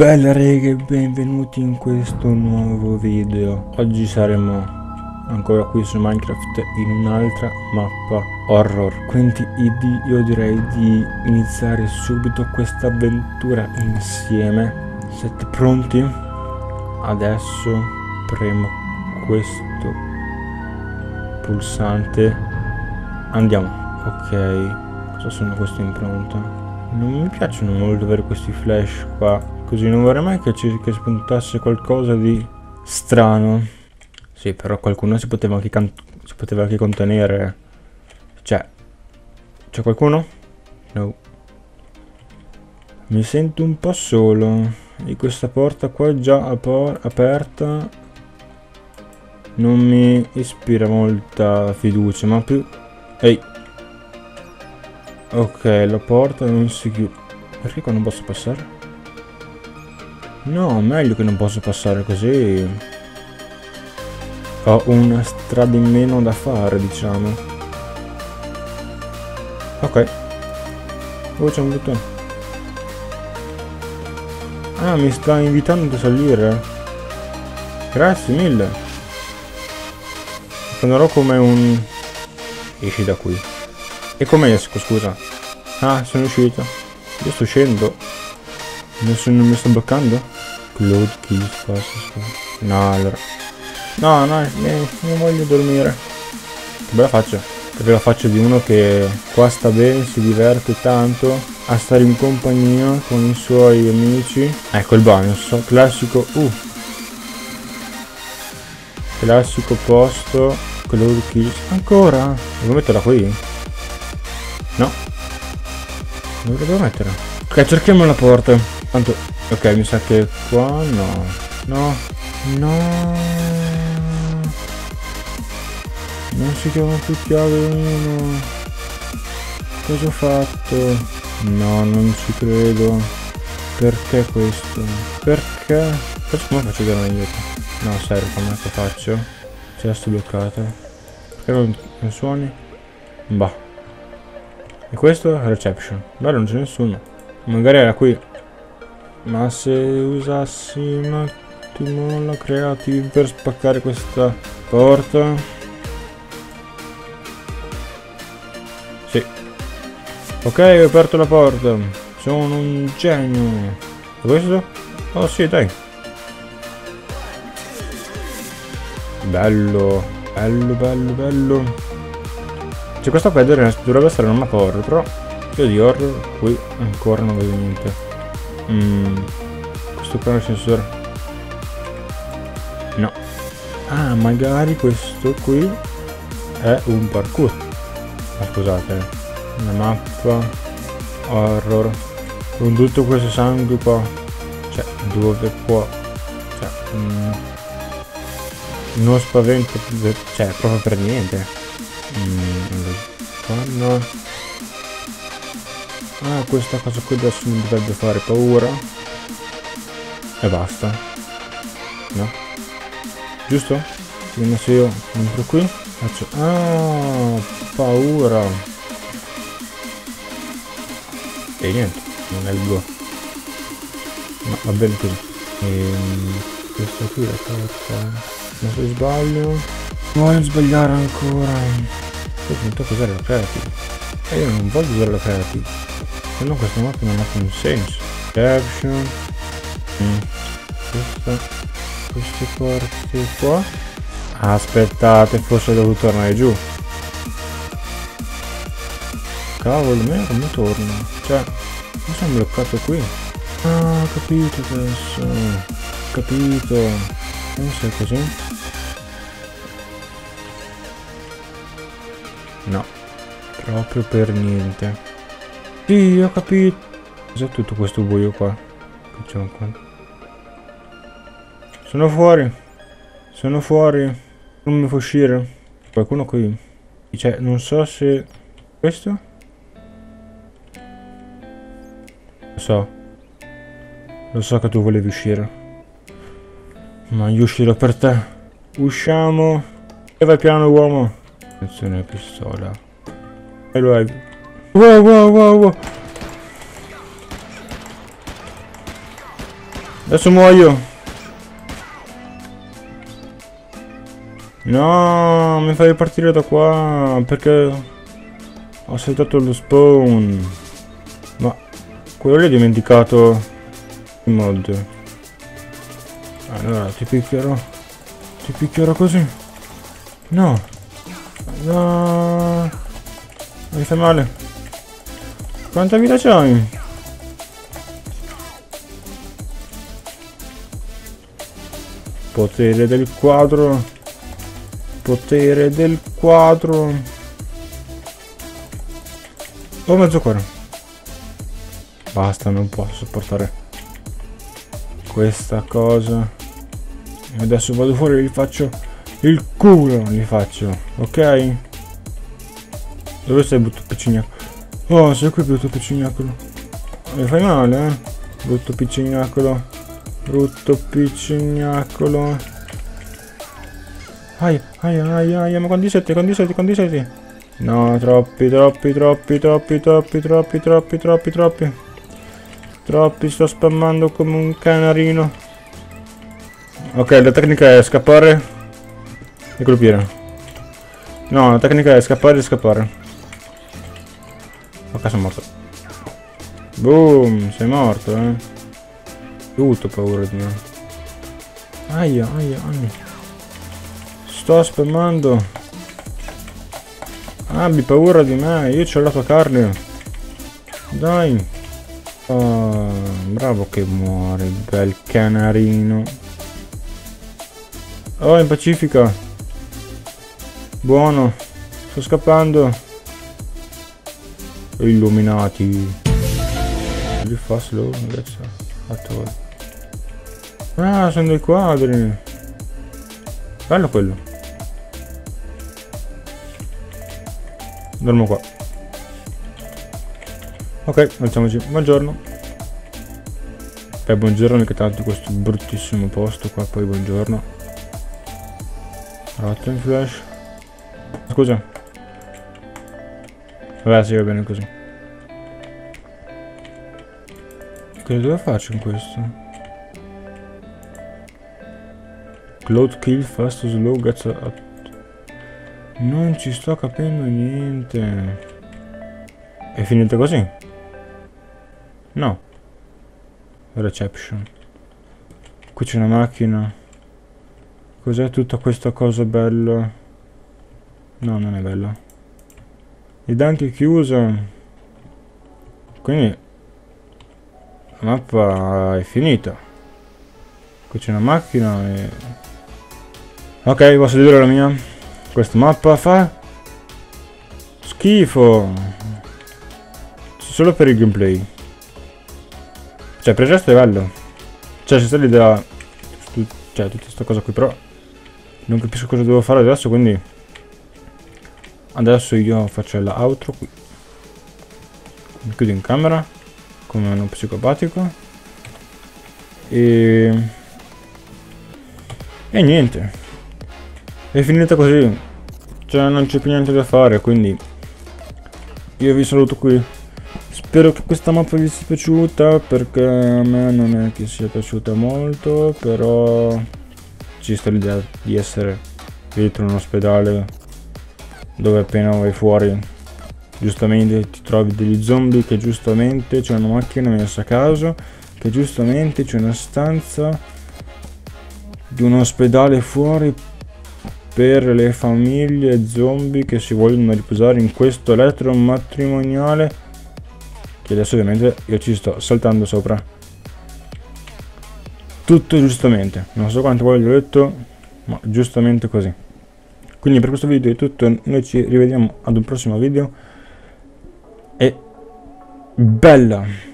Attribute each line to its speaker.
Speaker 1: Bella reghe, benvenuti in questo nuovo video. Oggi saremo ancora qui su Minecraft in un'altra mappa horror. Quindi io direi di iniziare subito questa avventura insieme. Siete pronti? Adesso premo questo pulsante. Andiamo. Ok, cosa sono queste impronte? Non mi piacciono molto avere questi flash qua Così non vorrei mai che ci che spuntasse qualcosa di strano. Sì, però qualcuno si poteva anche, si poteva anche contenere. Cioè, c'è qualcuno? No. Mi sento un po' solo. E questa porta qua già aperta non mi ispira molta fiducia, ma più... Ehi! Ok, la porta non si chiude. Perché qua non posso passare? No, meglio che non posso passare così. Ho una strada in meno da fare, diciamo. Ok. Oh, c'è un bottone. Ah, mi sta invitando a salire. Grazie mille. Suonerò come un... Esci da qui. E come esco, scusa? Ah, sono uscito. Io sto scendendo. Nessuno mi sta bloccando? Cloud keys fast No, allora. No, no, non voglio dormire. Che bella faccia. Che bella faccia di uno che qua sta bene, si diverte tanto a stare in compagnia con i suoi amici. Ecco il bagno, so, classico. Uh. Classico posto. Cloud keys. Ancora? Devo metterla qui? No. Dove devo mettere? Ok, cerchiamo la porta. Tanto, ok, mi sa che qua no. No, no. Non si chiama più chiave 1. Cosa ho fatto? No, non ci credo. Perché questo? Perché? Forse come faccio da indietro? No, serve, come che faccio? C'è sto bloccata. Perché non, non suoni? Bah. E questo? Reception. Bello, non c'è nessuno. Magari era qui. Ma se usassi un attimo la creative per spaccare questa porta? Sì. Ok, ho aperto la porta. Sono un genio. E questo? Oh sì, dai. Bello. Bello, bello, bello. Cioè questa qua dovrebbe essere una horror, però io di horror qui ancora non vedo niente. Mm, questo qua è il sensore. No. Ah, magari questo qui è un parkour. Ma scusate, una mappa horror. Con tutto questo sangue qua. Cioè, dove può... Cioè, mm, non spavento, cioè, proprio per niente. Mm, no. Ah, questa cosa qui adesso mi dovrebbe fare paura. E basta. No? Giusto? Quindi se io entro qui, faccio... Ah, paura. E niente, non è il go. No, va bene così. E, ehm, questa qui la carta. Ma se sbaglio... Voglio sbagliare ancora. Poi tocca usare la creative. E io non voglio usare la creative. Se no questa mappa non ha più senso. Caption. Mm. Questa, queste porte qua. Aspettate, forse devo tornare giù. Cavolo, me come torno? Cioè, mi sono bloccato qui. Ah, ho capito adesso. Ho capito. Non sei così? No, proprio per niente. Sì, ho capito. Cos'è tutto questo buio qua? Sono fuori. Sono fuori. Non mi fa uscire. Qualcuno qui. Cioè, non so se... Questo? Lo so. Lo so che tu volevi uscire. Ma io uscirò per te. Usciamo. E vai piano, uomo. Attenzione, pistola. E lo hai. Wow, wow, wow, wow. Adesso muoio. No, mi fai ripartire da qua perché ho saltato lo spawn. Ma quello lì è dimenticato il mod. Allora ti picchierò. Ti picchierò così. No. No. Mi fai male. Quanta vita c'hai? Potere del quadro. Potere del quadro. Oh, mezzo cuore. Basta, non posso sopportare questa cosa. Adesso vado fuori e gli faccio il culo. Gli faccio, ok? Dove sei, brutto piccignacolo? Oh, sei qui, brutto piccignacolo. Mi fai male, eh? Brutto piccignacolo. Brutto piccignacolo. Aia, aia, aia, aia, ma quanti siete, quanti siete, quanti siete? No, troppi, troppi, troppi, troppi, troppi, troppi, troppi, troppi, troppi. Troppi, sto spammando come un canarino. Ok, la tecnica è scappare e colpire. No, la tecnica è scappare e scappare. Ok, sono morto. Boom, sei morto, eh. Tutto paura di me. Aia, aia, aia. Sto spammando. Abbi paura di me, io ho la tua carne. Dai. Oh, bravo che muore, bel canarino. Oh, in pacifica. Buono. Sto scappando. Illuminati. Li fa slow, invece. Attore. Ah, sono dei quadri. Bello quello. Dormo qua. Ok, alziamoci. Buongiorno. Beh, buongiorno che tanto questo bruttissimo posto qua, poi buongiorno. Rotten flash. Scusa. Vabbè, sì, va bene così. Che dove faccio con questo? Cloud kill fast slow gets up. Non ci sto capendo niente. È finita così? No. Reception. Qui c'è una macchina. Cos'è tutta questa cosa bella? No, non è bella. Ed anche chiusa. Quindi la mappa è finita. Qui c'è una macchina e Ok, posso dire la mia? Questa mappa fa schifo. Solo per il gameplay. Cioè, per il resto è bello. Cioè, c'è stata l'idea... Cioè, tutta questa cosa qui, però... Non capisco cosa devo fare adesso, quindi... Adesso io faccio la outro qui. Mi chiudo in camera. Come uno psicopatico. E... E niente. È finita così. Cioè non c'è più niente da fare, quindi io vi saluto qui. Spero che questa mappa vi sia piaciuta perché a me non è che sia piaciuta molto, però ci sta l'idea di essere dietro un ospedale dove appena vai fuori giustamente ti trovi degli zombie che giustamente c'è una macchina messa a caso che giustamente c'è una stanza di un ospedale fuori per le famiglie zombie che si vogliono riposare in questo elettro matrimoniale che adesso ovviamente io ci sto saltando sopra. Tutto giustamente. Non so quante volte ho detto ma giustamente così quindi per questo video è tutto noi ci rivediamo ad un prossimo video e bella